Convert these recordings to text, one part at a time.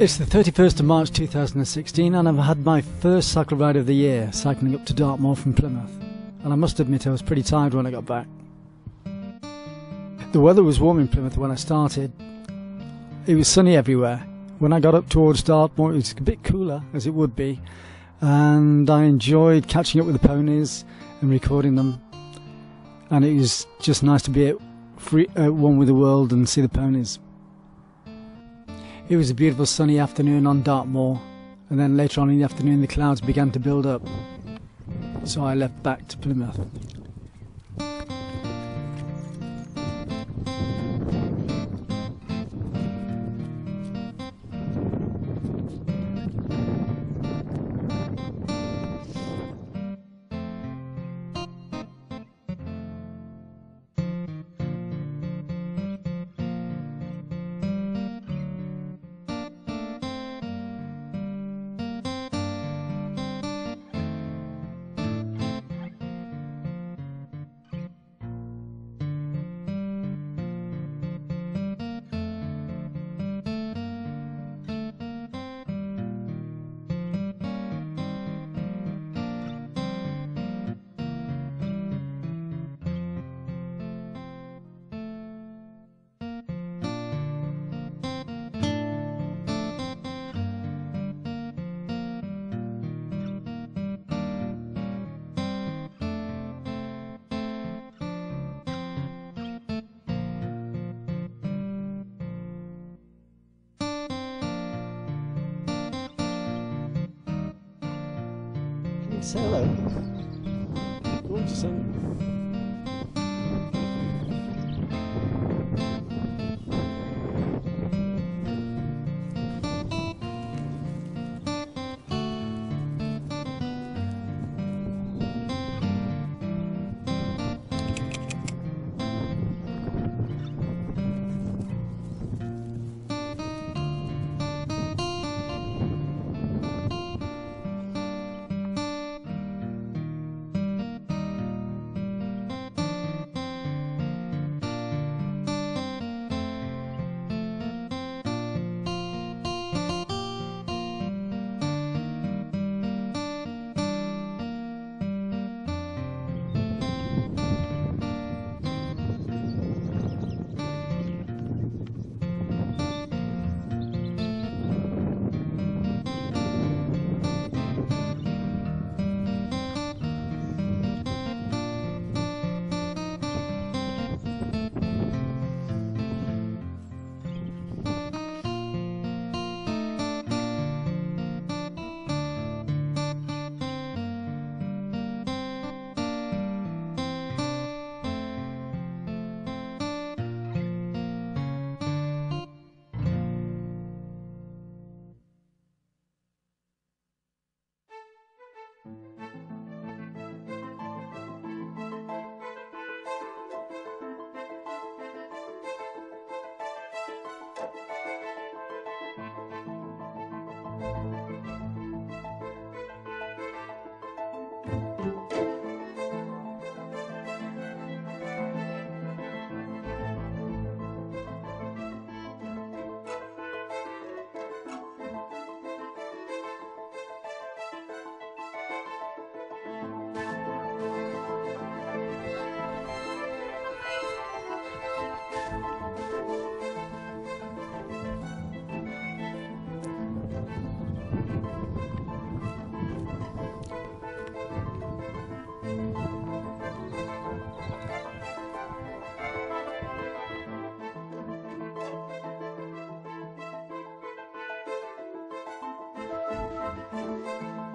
It's the 31st of March 2016 and I've had my first cycle ride of the year, cycling up to Dartmoor from Plymouth. And I must admit I was pretty tired when I got back. The weather was warm in Plymouth when I started. It was sunny everywhere. When I got up towards Dartmoor it was a bit cooler, as it would be, and I enjoyed catching up with the ponies and recording them. And it was just nice to be at, free, at one with the world and see the ponies. It was a beautiful sunny afternoon on Dartmoor, and then later on in the afternoon the clouds began to build up. So I left back to Plymouth. Hello. Go うん。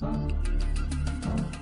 Oh.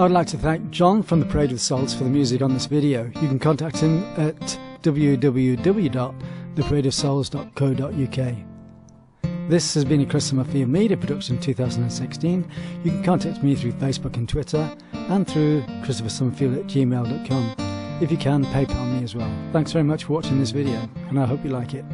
I would like to thank John from the Parade of Souls for the music on this video. You can contact him at www.theparadeofsouls.co.uk. This has been a Chris Summerfield Media production 2016. You can contact me through Facebook and Twitter and through christophersummerfield at gmail.com. If you can, PayPal me as well. Thanks very much for watching this video and I hope you like it.